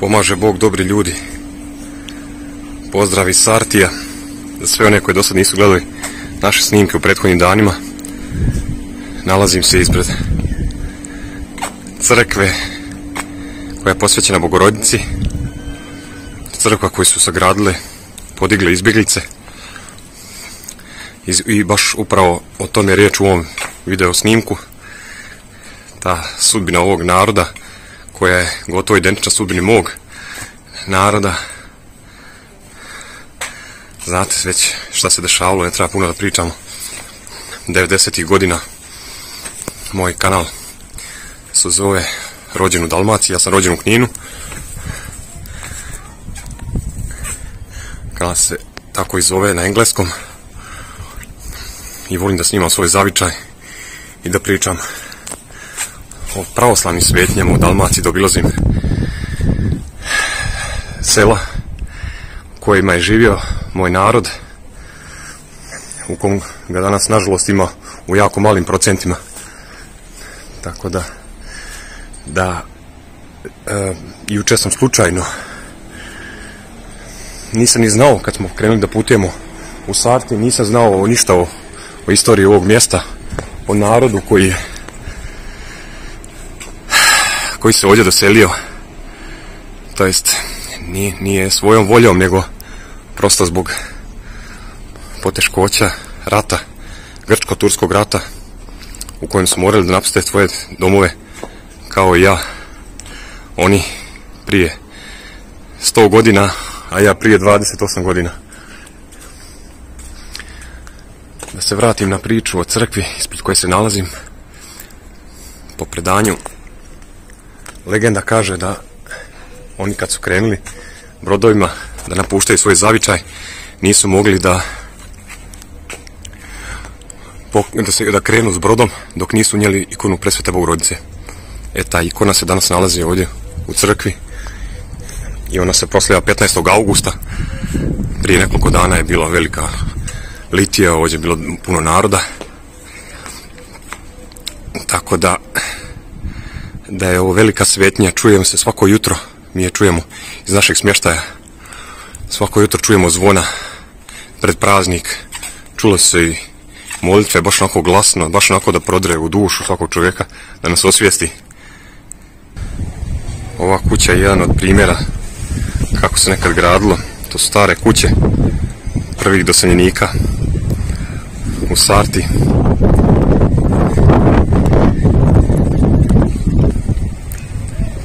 Pomaže Bog dobri ljudi. Pozdrav iz Sartija. Za sve one koji do sad nisu gledali naše snimke u prethodnim danima. Nalazim se ispred crkve koja je posvećena Bogorodici. Crkva koju su sagradile, podigle izbjeglice. I baš upravo o tome je riječ u ovom video snimku. Ta sudbina ovog naroda koja je gotovo identična sudbini mog naroda. Znate već šta se dešavalo, ne treba puno da pričamo. 90. godina moj kanal se zove Rođen u Dalmaciji, ja sam rođen u Kninu. Kanal se tako i zove na engleskom. I volim da snimam svoj zavičaj i da pričam pravoslavnim svetnjama u Dalmaciji da obilazim sela u kojima je živio moj narod u kom ga danas nažalost ima u jako malim procentima. Tako da da e, juče sam slučajno nisam ni znao kad smo krenuli da putujemo u Sarti nisam znao ništa o, o istoriji ovog mjesta o narodu koji je koji se ovdje doselio. To jest nije, nije svojom voljom nego prosto zbog poteškoća rata grčko-turskog rata u kojem su morali da napuste svoje domove kao i ja. Oni prije 100 godina a ja prije 28 godina. Da se vratim na priču o crkvi ispred koje se nalazim po predanju legenda kaže da oni kad su krenuli brodovima da napuštaju svoj zavičaj nisu mogli da da, se, da krenu s brodom dok nisu unijeli ikonu presvete Bogorodice. E ta ikona se danas nalazi ovdje u crkvi i ona se proslijeva 15. augusta. Prije nekoliko dana je bila velika litija, ovdje je bilo puno naroda. Tako da da je ovo velika svetnja, čujemo se svako jutro, mi je čujemo iz našeg smještaja. Svako jutro čujemo zvona pred praznik, čulo se i molitve baš onako glasno, baš onako da prodre u dušu svakog čovjeka, da nas osvijesti. Ova kuća je jedan od primjera kako se nekad gradilo. To su stare kuće prvih doseljenika u Sarti.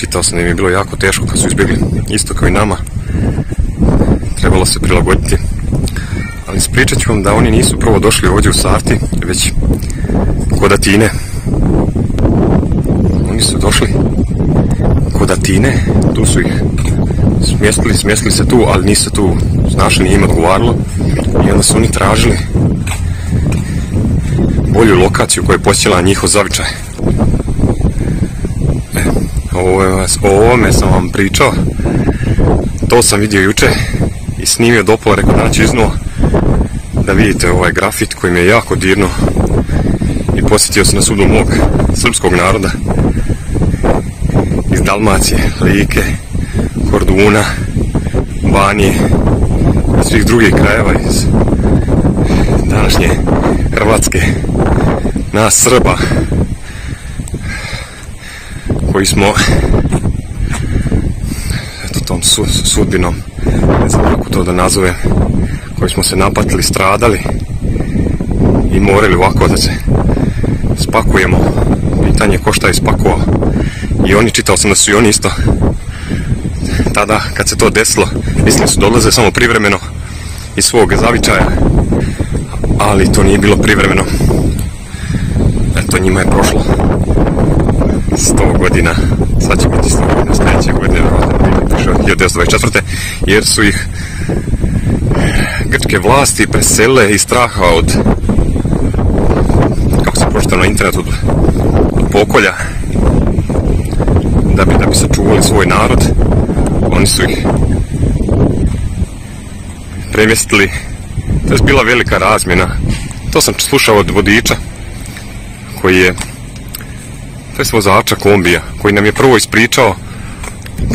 Čitao sam da im je bilo jako teško kad su izbjegli, isto kao i nama. Trebalo se prilagoditi. Ali ispričat ću vam da oni nisu prvo došli ovdje u Sarti, već kod Atine. Oni su došli kod Atine, tu su ih smjestili, smjestili se tu, ali nisu tu znašli, nije im odgovaralo. I onda su oni tražili bolju lokaciju koja je posjećala njihov zavičaj. O ovome sam vam pričao. To sam vidio juče i snimio dopola, rekao da ću iznuo da vidite ovaj grafit koji mi je jako dirno i posjetio se na sudu mog srpskog naroda iz Dalmacije, Like, Korduna, Banije i svih drugih krajeva iz današnje Hrvatske, nas Srba koji smo eto tom sudbinom ne znam kako to da nazovem koji smo se napatili, stradali i morali ovako da se spakujemo. Pitanje ko šta je spakovao i oni, čitao sam da su i oni isto. Tada kad se to desilo mislim su dolaze samo privremeno iz svog zavičaja ali to nije bilo privremeno. Eto njima je prošlo 100 godina. Sad će biti 100 godina sljedeće godine 1924. jer su ih grčke vlasti presele iz straha od kako se pročita na internetu od pokolja. Da bi, da bi sačuvali svoj narod oni su ih premjestili. To je bila velika razmjena. To sam slušao od vodiča koji je to je vozača kombija koji nam je prvo ispričao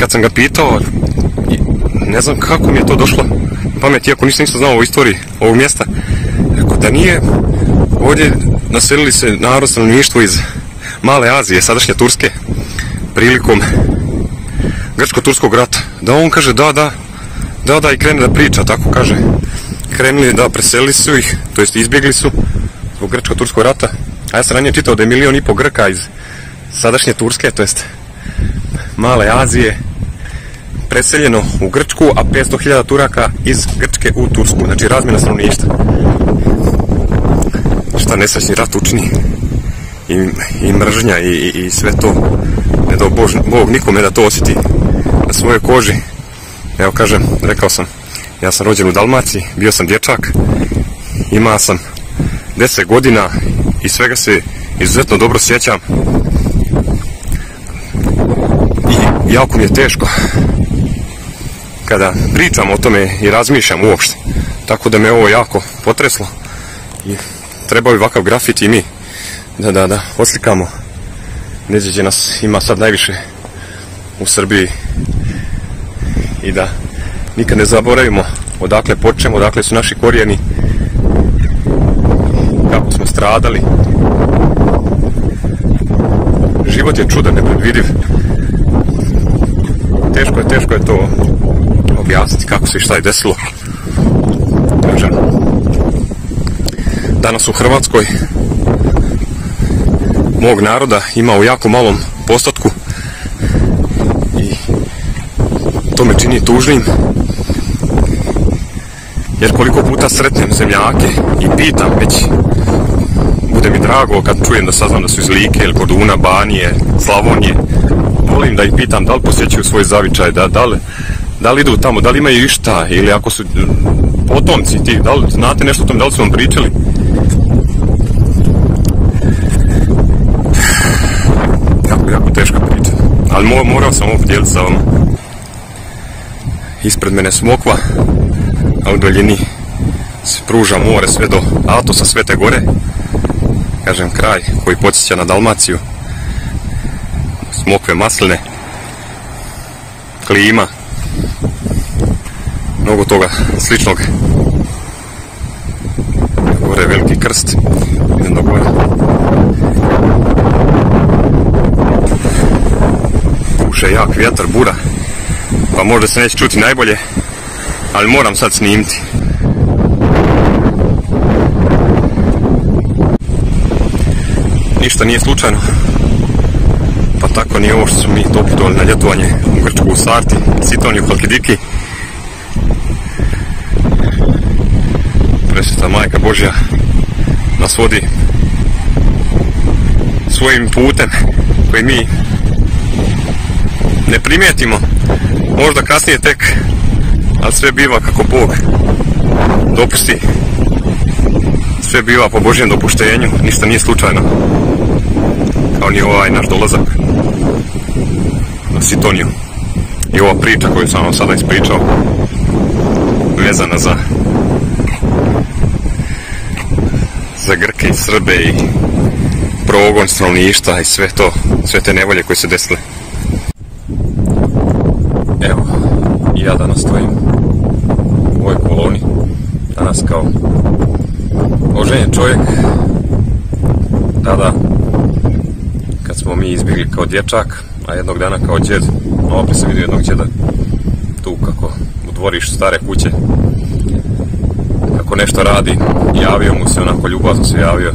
kad sam ga pitao, ne znam kako mi je to došlo pamet, iako nisam ništa znao o istoriji ovog mjesta, rekao da nije ovdje naselili se narod stanovništvo iz Male Azije, sadašnje Turske, prilikom Grčko-Turskog rata. Da on kaže da, da, da, da i krene da priča, tako kaže. Krenuli da preselili su ih, to jest izbjegli su zbog Grčko-Turskog rata. A ja sam ranije čitao da je milion i pol Grka iz sadašnje Turske, to jest Male Azije, preseljeno u Grčku, a 500.000 Turaka iz Grčke u Tursku. Znači razmjena stanovništva. Šta nesrećni rat učini i, i mržnja i, i, sve to. Ne Bož, Bog nikome da to osjeti na svojoj koži. Evo kažem, rekao sam, ja sam rođen u Dalmaciji, bio sam dječak, imao sam 10 godina i svega se izuzetno dobro sjećam. I jako mi je teško kada pričam o tome i razmišljam uopšte. Tako da me ovo jako potreslo i treba bi ovakav grafit i mi da, da, da oslikamo. Gdje nas ima sad najviše u Srbiji i da nikad ne zaboravimo odakle počnemo, odakle su naši korijeni kako smo stradali. Život je čudan, nepredvidiv teško je, teško je to objasniti kako se i šta je desilo. Kažem, danas u Hrvatskoj mog naroda ima u jako malom postotku i to me čini tužnim jer koliko puta sretnem zemljake i pitam već bude mi drago kad čujem da saznam da su iz Like ili Korduna, Banije, Slavonije volim da ih pitam da li posjećuju svoj zavičaj, da, da li da li idu tamo, da li imaju išta ili ako su potomci tih, da li znate nešto o tom, da li su vam pričali? Jako, jako teška priča. Ali morao sam ovo podijeliti sa vama. Ispred mene smokva, a u daljini se pruža more sve do Atosa Svete Gore. Kažem kraj koji podsjeća na Dalmaciju. Smokve masline. Klima, mnogo toga sličnog. Gore je veliki krst, idem do gore. Puše jak vjetar, bura, pa možda se neće čuti najbolje, ali moram sad snimiti. Ništa nije slučajno, tako ni ovo što su mi to putovali na ljetovanje u Grčku u Sarti, Sitoni u Halkidiki. presveta majka Božja nas vodi svojim putem koji mi ne primijetimo. Možda kasnije tek ali sve biva kako Bog dopusti. Sve biva po Božjem dopuštenju ništa nije slučajno. Kao ni ovaj naš dolazak na Sitoniju i ova priča koju sam vam sada ispričao vezana za za Grke i Srbe i progon stanovništva i sve to, sve te nevolje koje su desile. Evo, ja danas stojim u ovoj koloni, danas kao oženjen čovjek, tada smo mi izbjegli kao dječak, a jednog dana kao djed, opet sam vidio jednog djeda tu kako u dvorištu stare kuće ako nešto radi, javio mu se, onako ljubazno se javio.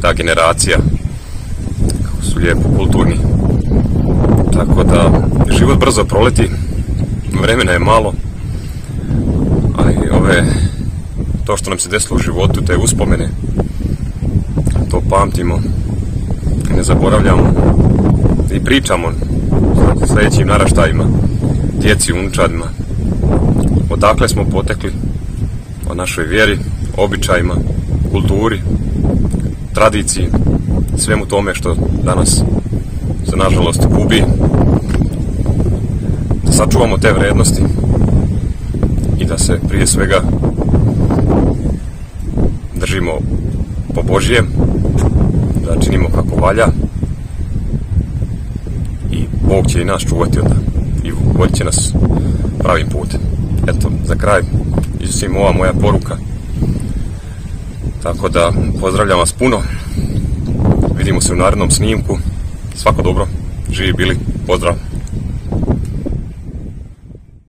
ta generacija, kako su lijepo kulturni. Tako da, život brzo proleti, vremena je malo, a i ove, to što nam se desilo u životu, te uspomene, to pamtimo, ne zaboravljamo i pričamo sljedećim naraštajima, djeci, unčadima, odakle smo potekli, o našoj vjeri, običajima, kulturi, tradiciji, svemu tome što danas se nažalost gubi, da sačuvamo te vrednosti i da se prije svega držimo po Božjem, da činimo kako valja i Bog će i nas čuvati onda i vodit će nas pravim putem. Eto, za kraj, izvim ova moja poruka. Tako da, pozdravljam vas puno. Vidimo se u narednom snimku. Svako dobro. Živi bili. Pozdrav.